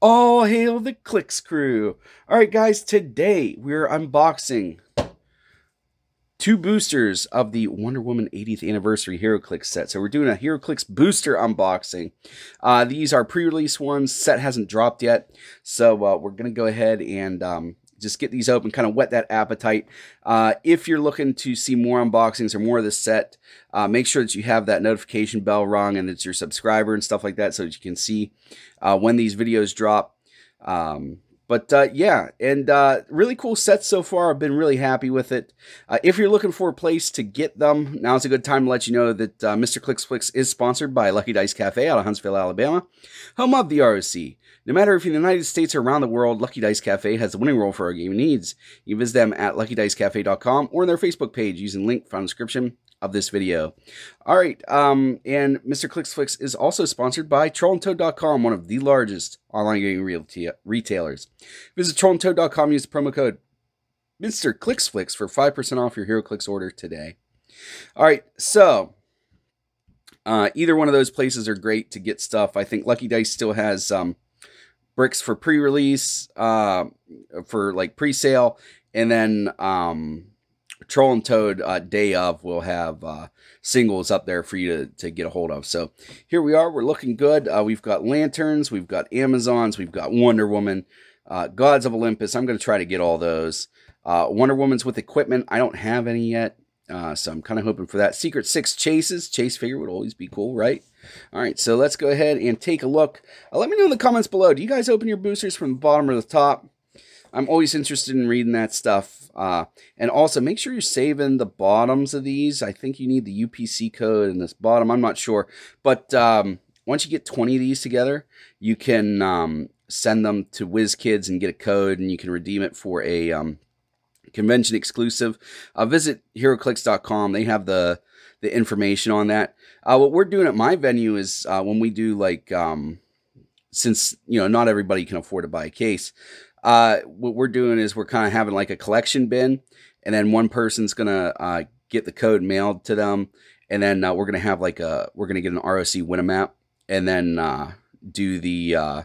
All hail the Clix crew. All right, guys, today we're unboxing two boosters of the Wonder Woman 80th Anniversary HeroClix set. So we're doing a HeroClix booster unboxing. Uh, these are pre-release ones. Set hasn't dropped yet. So uh, we're going to go ahead and um, just get these open, kind of whet that appetite. Uh, if you're looking to see more unboxings or more of the set, uh, make sure that you have that notification bell rung and it's your subscriber and stuff like that so that you can see uh, when these videos drop. Um, but uh, yeah, and uh, really cool sets so far. I've been really happy with it. Uh, if you're looking for a place to get them, now's a good time to let you know that uh, Mr. Clix Flix is sponsored by Lucky Dice Cafe out of Huntsville, Alabama, home of the ROC. No matter if you're in the United States or around the world, Lucky Dice Cafe has the winning role for our gaming needs. You can visit them at luckydicecafe.com or on their Facebook page using link found in description of this video. All right, um, and Mr. Clix Flix is also sponsored by TrollandToad.com, one of the largest online gaming retailers. Visit TrollandToad.com, use the promo code Mr. Clix Flix for 5% off your HeroClix order today. All right, so uh, either one of those places are great to get stuff. I think Lucky Dice still has um, bricks for pre-release, uh, for like pre-sale, and then um, Troll and Toad uh, Day of will have uh, singles up there for you to, to get a hold of. So here we are. We're looking good. Uh, we've got Lanterns. We've got Amazons. We've got Wonder Woman. Uh, Gods of Olympus. I'm going to try to get all those. Uh, Wonder Woman's with equipment. I don't have any yet. Uh, so I'm kind of hoping for that. Secret Six Chases. Chase figure would always be cool, right? All right, so let's go ahead and take a look. let me know in the comments below. Do you guys open your boosters from the bottom or the top? I'm always interested in reading that stuff. Uh, and also, make sure you're saving the bottoms of these. I think you need the UPC code in this bottom. I'm not sure. But um, once you get 20 of these together, you can um, send them to WizKids and get a code, and you can redeem it for a um, convention exclusive. Uh, visit HeroClix.com. They have the the information on that. Uh, what we're doing at my venue is uh, when we do like, um, since you know not everybody can afford to buy a case, uh, what we're doing is we're kind of having like a collection bin, and then one person's gonna uh, get the code mailed to them, and then uh, we're gonna have like a we're gonna get an ROC Winamap, and then uh, do the uh,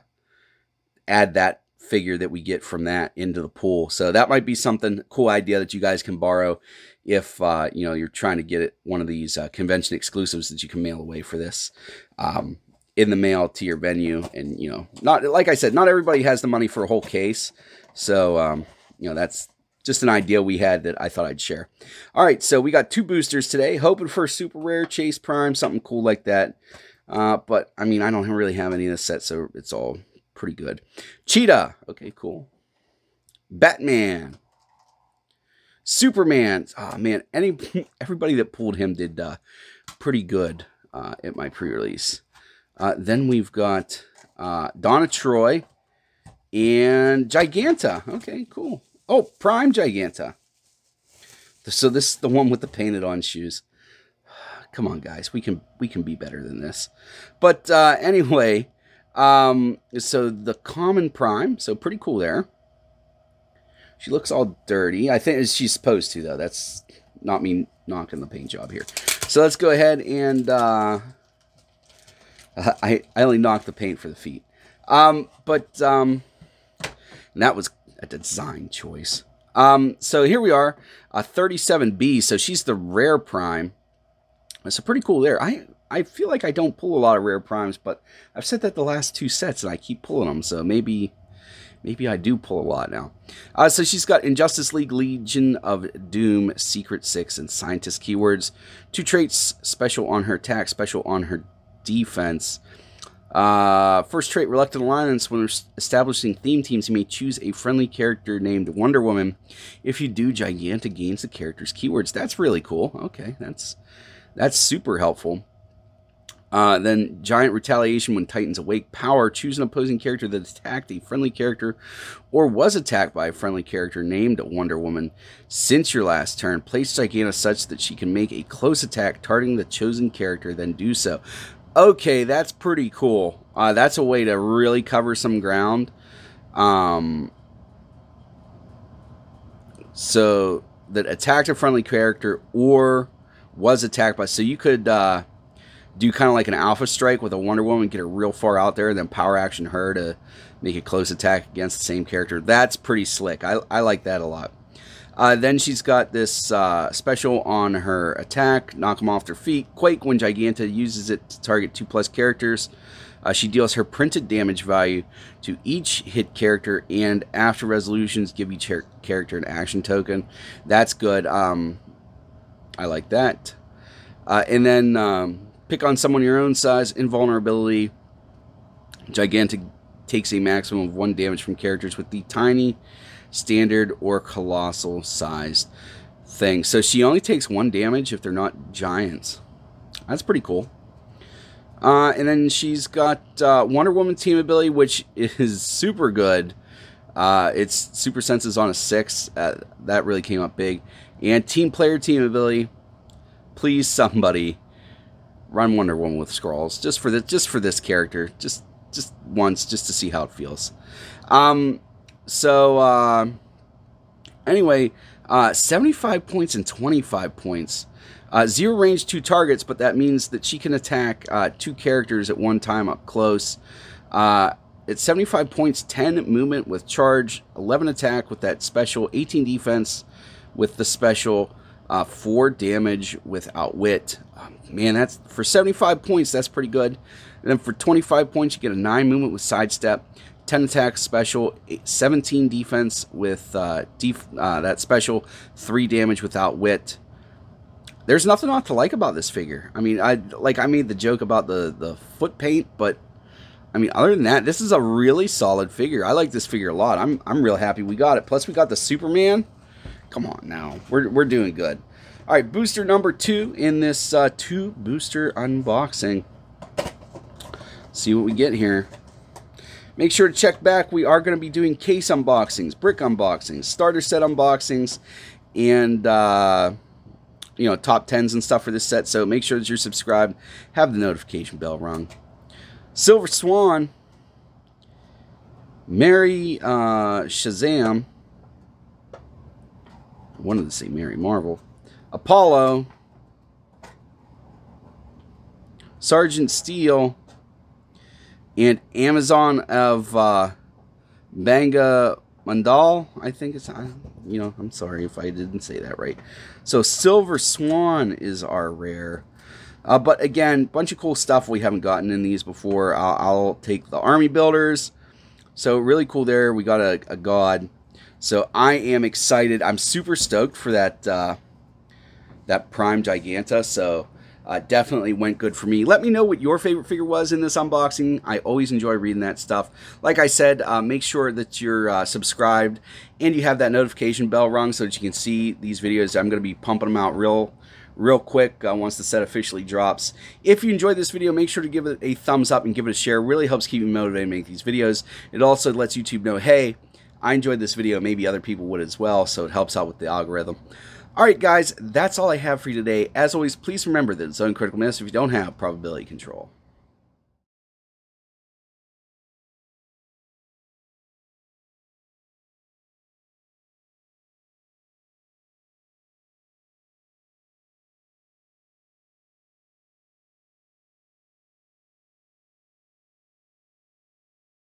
add that figure that we get from that into the pool. So that might be something cool idea that you guys can borrow if uh, you know you're trying to get it one of these uh, convention exclusives that you can mail away for this. Um, in the mail to your venue. And, you know, not like I said, not everybody has the money for a whole case. So, um, you know, that's just an idea we had that I thought I'd share. All right, so we got two boosters today, hoping for a super rare chase prime, something cool like that. Uh, but I mean, I don't really have any of this set, so it's all pretty good. Cheetah, okay, cool. Batman, Superman. Oh man, any everybody that pulled him did uh, pretty good uh, at my pre-release. Uh, then we've got uh, Donna Troy and Giganta. Okay, cool. Oh, Prime Giganta. So this is the one with the painted on shoes. Come on, guys. We can we can be better than this. But uh, anyway, um, so the common Prime. So pretty cool there. She looks all dirty. I think she's supposed to, though. That's not me knocking the paint job here. So let's go ahead and uh, I, I only knocked the paint for the feet. Um, but um, that was a design choice. Um, so here we are, a 37B. So she's the rare prime. It's a pretty cool there. I I feel like I don't pull a lot of rare primes, but I've said that the last two sets, and I keep pulling them. So maybe maybe I do pull a lot now. Uh, so she's got Injustice League, Legion of Doom, Secret Six, and Scientist keywords. Two traits, special on her attack, special on her defense. Uh, first trait, Reluctant Alliance. When establishing theme teams, you may choose a friendly character named Wonder Woman. If you do, Giganta gains the character's keywords. That's really cool. Okay, that's that's super helpful. Uh, then Giant Retaliation when Titans awake power. Choose an opposing character that attacked a friendly character or was attacked by a friendly character named Wonder Woman since your last turn. Place Giganta such that she can make a close attack targeting the chosen character, then do so okay, that's pretty cool. Uh, that's a way to really cover some ground. Um, so that attacked a friendly character or was attacked by. So you could uh, do kind of like an alpha strike with a Wonder Woman, get her real far out there, and then power action her to make a close attack against the same character. That's pretty slick. I, I like that a lot. Uh, then she's got this uh, special on her attack, knock them off their feet. Quake when Giganta uses it to target two plus characters. Uh, she deals her printed damage value to each hit character, and after resolutions, give each character an action token. That's good. Um, I like that. Uh, and then um, pick on someone your own size, invulnerability. Giganta takes a maximum of one damage from characters with the tiny, standard, or colossal sized thing. So she only takes one damage if they're not giants. That's pretty cool. Uh, and then she's got uh, Wonder Woman team ability, which is super good. Uh, it's super senses on a six. Uh, that really came up big. And team player team ability. Please, somebody, run Wonder Woman with Skrulls just for this, just for this character, just just once, just to see how it feels. Um, so uh, anyway, uh, 75 points and 25 points. Uh, zero range, two targets, but that means that she can attack uh, two characters at one time up close. Uh, it's 75 points, 10 movement with charge, 11 attack with that special, 18 defense with the special, uh, 4 damage without wit. Oh, man, that's for 75 points, that's pretty good. And then for 25 points, you get a 9 movement with sidestep, 10 attack special, 17 defense with uh, def uh, that special, 3 damage without wit. there's nothing not to like about this figure. I mean, I like I made the joke about the the foot paint, but I mean, other than that, this is a really solid figure. I like this figure a lot. I'm I'm real happy we got it. Plus, we got the Superman. Come on now, we're we're doing good. All right, booster number two in this uh, two booster unboxing. See what we get here. Make sure to check back. We are going to be doing case unboxings, brick unboxings, starter set unboxings, and. Uh, you know, top 10s and stuff for this set. So make sure that you're subscribed. Have the notification bell rung. Silver Swan. Mary uh, Shazam. I wanted to say Mary Marvel. Apollo. Sergeant Steel. And Amazon of uh, Banga Mandal, I think it's, you know, I'm sorry if I didn't say that right. So Silver Swan is our rare. Uh, but again, bunch of cool stuff we haven't gotten in these before. I'll, I'll take the Army Builders. So really cool there. We got a, a God. So I am excited. I'm super stoked for that uh, that Prime Giganta. So uh, definitely went good for me. Let me know what your favorite figure was in this unboxing. I always enjoy reading that stuff. Like I said, uh, make sure that you're uh, subscribed and you have that notification bell rung so that you can see these videos. I'm going to be pumping them out real real quick uh, once the set officially drops. If you enjoyed this video, make sure to give it a thumbs up and give it a share. It really helps keep me motivated to make these videos. It also lets YouTube know, hey, I enjoyed this video. Maybe other people would as well, so it helps out with the algorithm. Alright guys, that's all I have for you today. As always, please remember that it's uncritical miss if you don't have probability control.